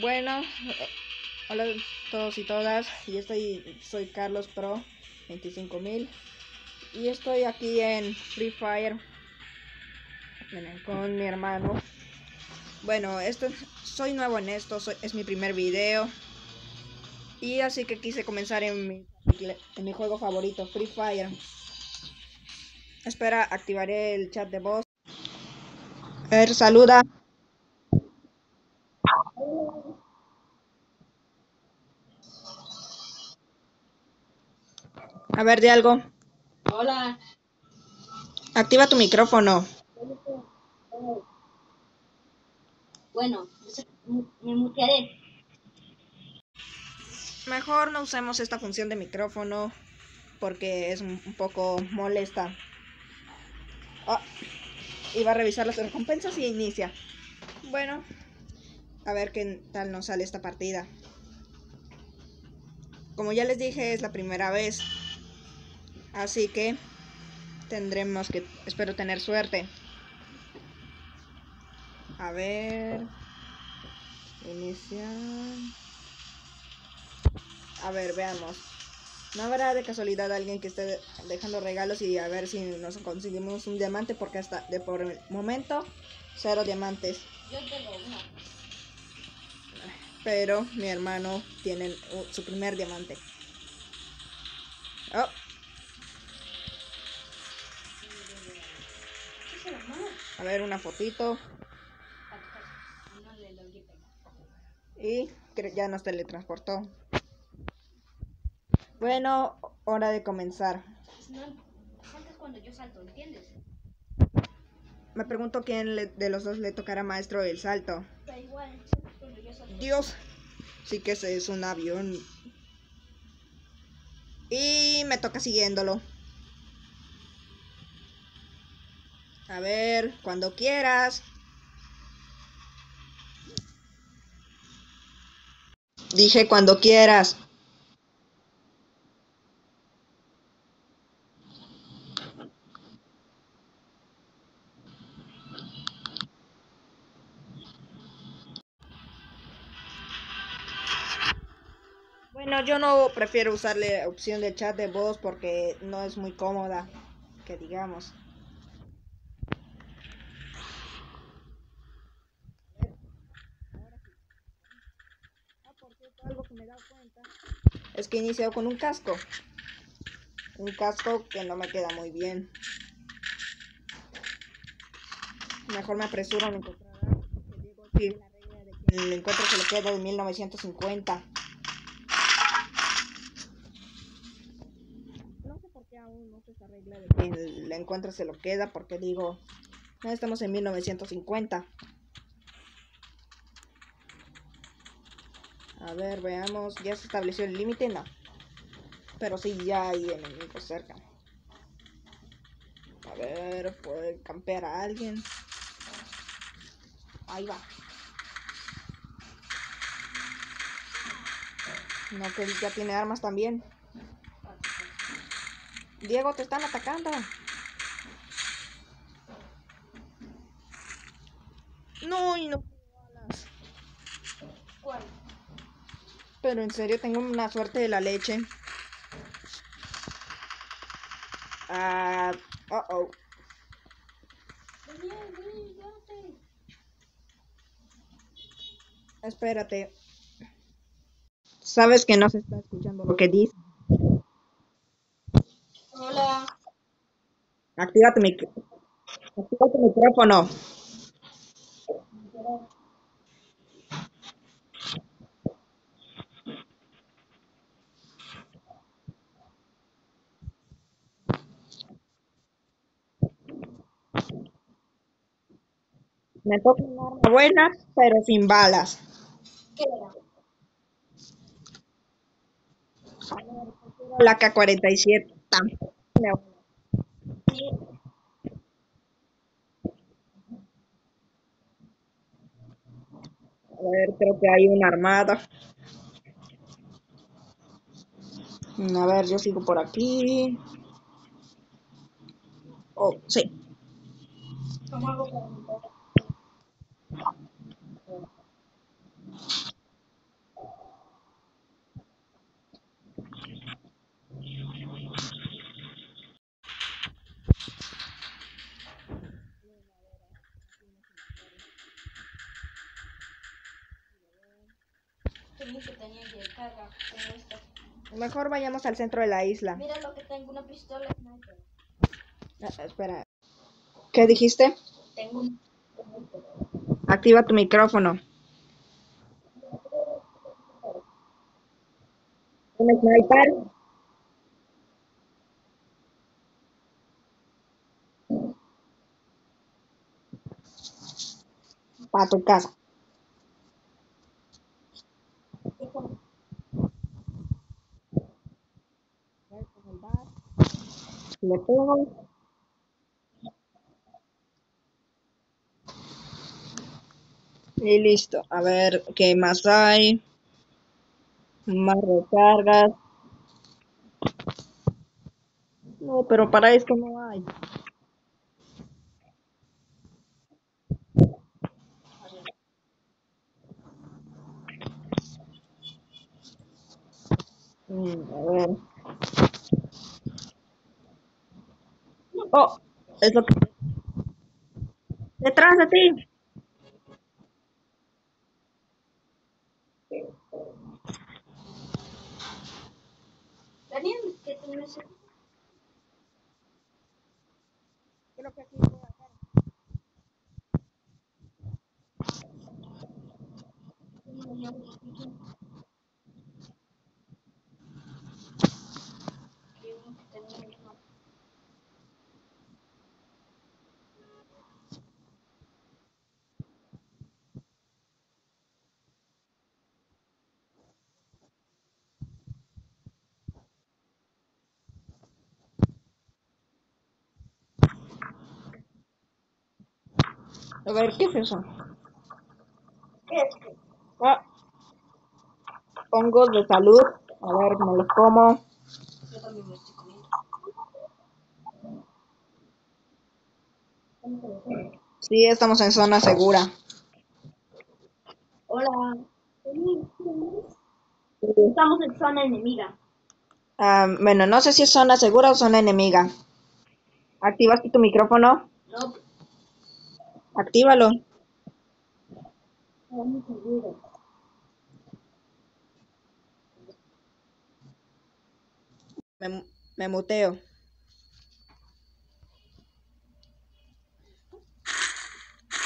Bueno, eh, hola a todos y todas. Yo estoy, soy Carlos Pro 25000 y estoy aquí en Free Fire con mi hermano. Bueno, esto soy nuevo en esto, es mi primer video y así que quise comenzar en mi, en mi juego favorito, Free Fire. Espera, activaré el chat de voz. A ver, saluda. A ver, de algo. Hola. Activa tu micrófono. Bueno, me mutearé. Mejor no usemos esta función de micrófono porque es un poco molesta. Oh, iba a revisar las recompensas y inicia. Bueno, a ver qué tal nos sale esta partida. Como ya les dije, es la primera vez. Así que tendremos que, espero tener suerte. A ver. Iniciar. A ver, veamos. No habrá de casualidad alguien que esté dejando regalos y a ver si nos conseguimos un diamante porque hasta de por el momento cero diamantes. Yo tengo una. Pero mi hermano tiene su primer diamante. Oh. A ver, una fotito. Y ya nos teletransportó. Bueno, hora de comenzar. cuando yo salto, ¿entiendes? Me pregunto quién de los dos le tocará maestro el salto. Da cuando yo salto. Dios, sí que ese es un avión. Y me toca siguiéndolo. A ver, cuando quieras. Dije cuando quieras. Bueno, yo no prefiero usarle opción de chat de voz porque no es muy cómoda, que digamos. algo que me he dado cuenta es que iniciado con un casco. Un casco que no me queda muy bien. Mejor me apresuro a encontrar algo. Porque la regla de que el encuentro se lo queda de 1950. No sé por qué aún no esa regla de que el encuentro se lo queda. Porque digo, no estamos en 1950. A ver, veamos. ¿Ya se estableció el límite? No. Pero sí, ya hay enemigos cerca. A ver, ¿puede campear a alguien? Ahí va. No, que ya tiene armas también. Diego, te están atacando. No, y no. Pero en serio, tengo una suerte de la leche. Ah, uh oh. Espérate. Sabes que no se está escuchando lo que dice. Hola. Activa tu, mic Activa tu micrófono. Me toca una arma buena, pero sin balas. ¿Qué era? La K-47. A ver, creo que hay una armada. A ver, yo sigo por aquí. Oh, sí. Temí que tenía que carga como esta. Mejor vayamos al centro de la isla. Mira lo que tengo, una pistola sniper. Ah, espera. ¿Qué dijiste? Tengo un Activa tu micrófono. ¿Un sniper? Para tu casa. Le pego. Y listo. A ver qué más hay. Más recargas. No, pero para esto no hay. Ver. Oh, es lo que. Detrás de ti. Daniel, ¿qué te necesito? Creo que aquí A ver, ¿qué es eso? ¿Qué es? Ah, hongos de salud. A ver, me los como. Yo también me estoy comiendo. Sí, estamos en zona segura. Hola. Estamos en zona enemiga. Ah, bueno, no sé si es zona segura o zona enemiga. ¿Activaste tu micrófono? No, Actívalo. Me, me muteo.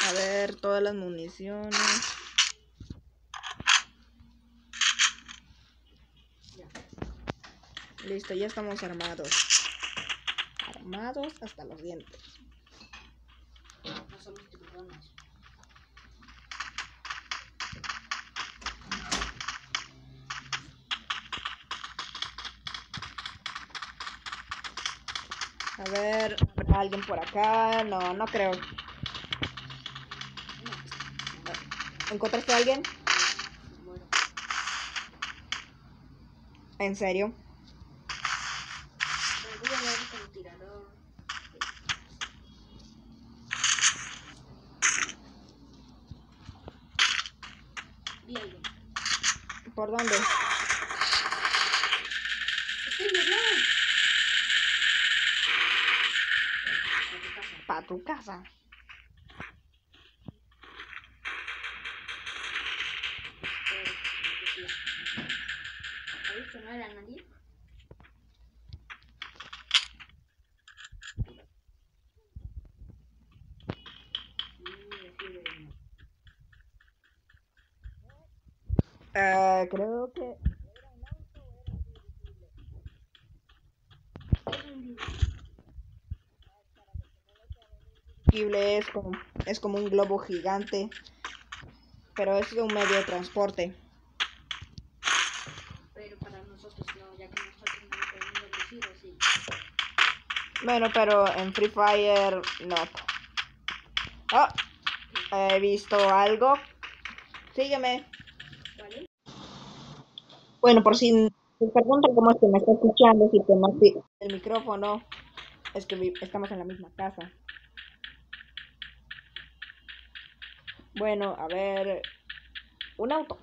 A ver, todas las municiones. Listo, ya estamos armados. Armados hasta los dientes. No somos tiburones. A ver, ¿habrá alguien por acá? No, no creo. ¿Encontraste a alguien? ¿En serio? voy a ver con tirador. ¿Por dónde? Estoy. Para tu casa. Eh, lo que decía. ¿Oíste que no era nadie? Mm, sí, de- Eh, creo que... Es como, es como un globo gigante, pero es un medio de transporte. Pero para nosotros no, ya que nosotros no decir así. Bueno, pero en Free Fire no. Ah, he visto algo. Sígueme. Bueno, por si se preguntan cómo es que me está escuchando, si te marqué el micrófono, es que estamos en la misma casa. Bueno, a ver, un auto.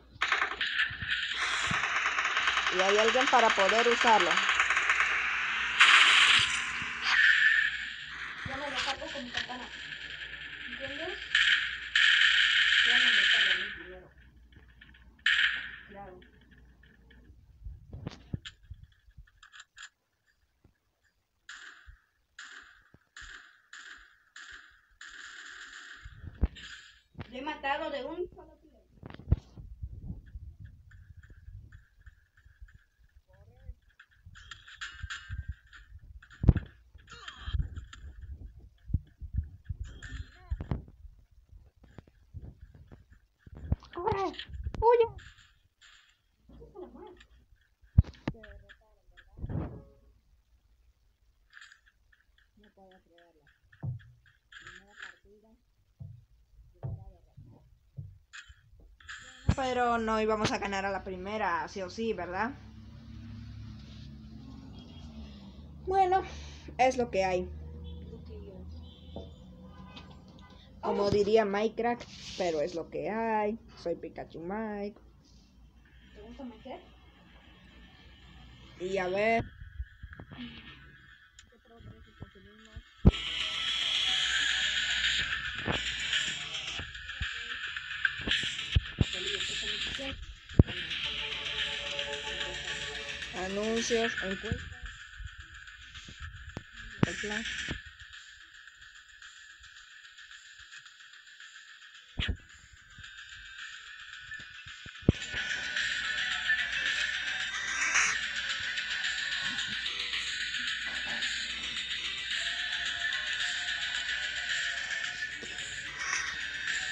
Y hay alguien para poder usarlo. matado de un Pero no íbamos a ganar a la primera, sí o sí, ¿verdad? Bueno, es lo que hay. Como diría Minecraft, pero es lo que hay. Soy Pikachu Mike. ¿Te gusta meter? Y a ver. Anuncios, encuestas.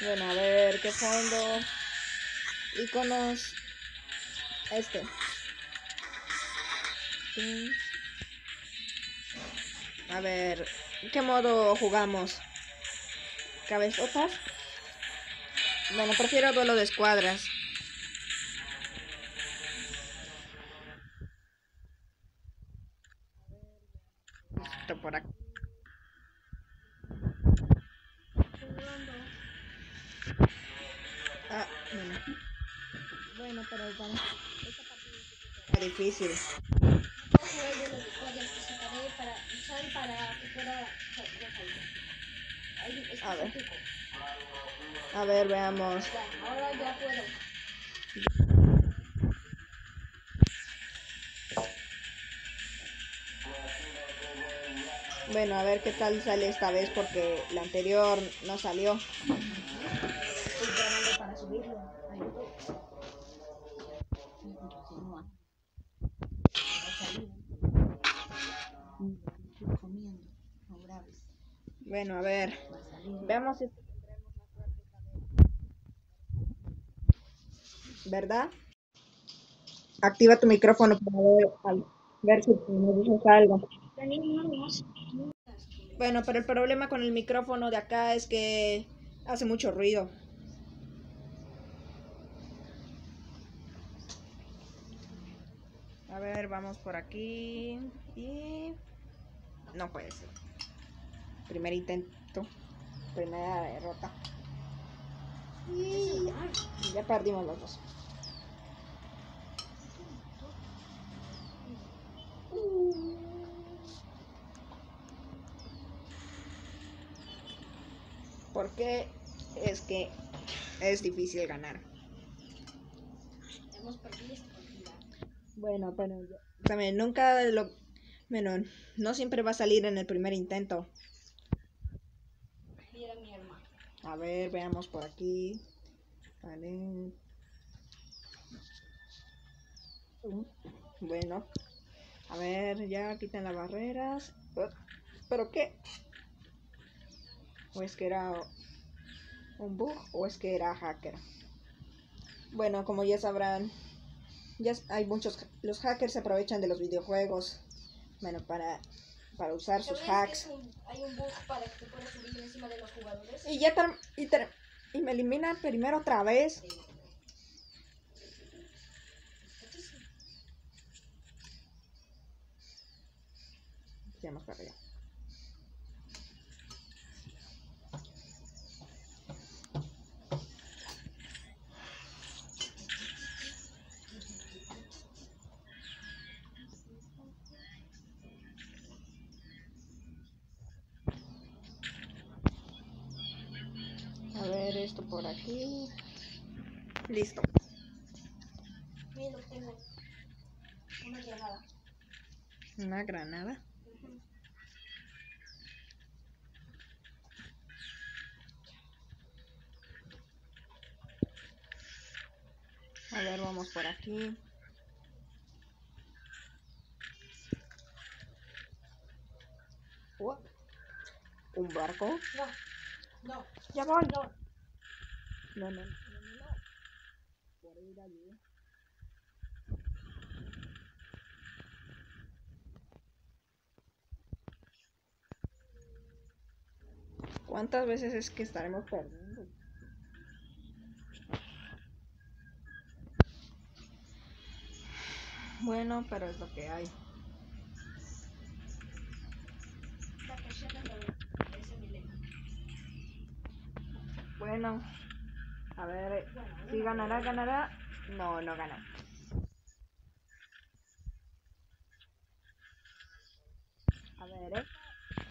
Bueno, a ver, ¿qué fondo? Iconos. Este. A ver, ¿qué modo jugamos? ¿Cabezotas? Bueno, prefiero duelo de escuadras. Esto por aquí. Ah, bueno. Bueno, pero bueno. Esta partida está difícil. Vamos a jugar de los escuadras que sacaré para usar para que pueda ya salió. Ahí es A ver. A ver, veamos. Ahora ya puedo. Bueno, a ver qué tal sale esta vez porque la anterior no salió. Estoy para subirlo Bueno, a ver. Veamos si ¿Verdad? Activa tu micrófono para ver, ver si me dices algo. Bueno, pero el problema con el micrófono de acá es que hace mucho ruido. A ver, vamos por aquí. Y. No puede ser. Primer intento. Primera derrota. Y ya perdimos los dos. Porque es que es difícil ganar. Hemos perdido esta partida. Bueno, pero también nunca lo. Bueno, no siempre va a salir en el primer intento. Y era mi hermano. A ver, veamos por aquí. Vale. Bueno. A ver, ya quitan las barreras. ¿Pero qué? ¿O es que era un bug o es que era hacker? Bueno, como ya sabrán, ya hay muchos... Los hackers se aprovechan de los videojuegos. Bueno, para, para usar sus ¿Sabías hacks. un- hay un bug para que te puedas subir encima de los jugadores? Y ya y, me eliminan primero otra vez. Vamos para allá. Por aquí. Listo. Tengo. Una granada. Una granada. A ver, vamos por aquí. What? ¿Un barco? No, no, Ya voy. no. No, no, no, no, no. Por ir allí. ¿Cuántas veces es que estaremos perdiendo? Bueno, pero es lo que hay. Bueno, a ver, si ganará, ganará. No, no gana. A ver, ¿eh?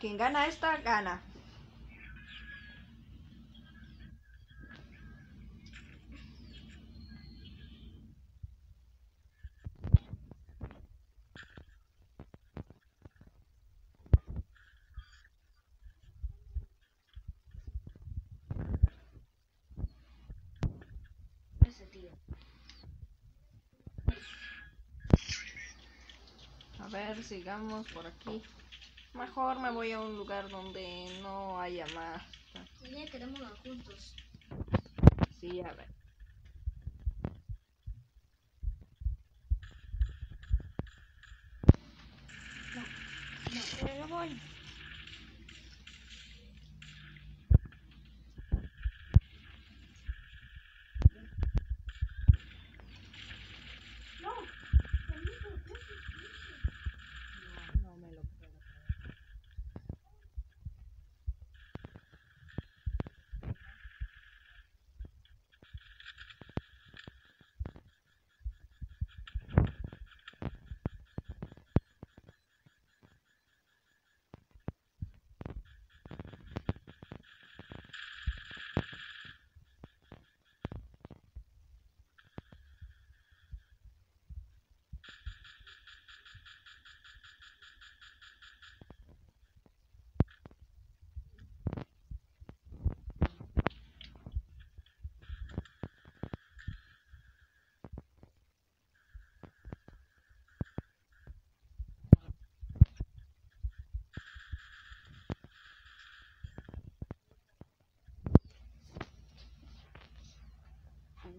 Quien gana esta, gana. Ver, sigamos por aquí. Mejor me voy a un lugar donde no haya más. Ya queremos juntos. Sí, a ver. No. Pero yo voy.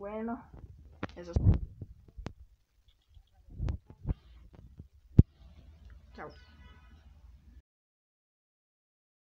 Bueno, eso es.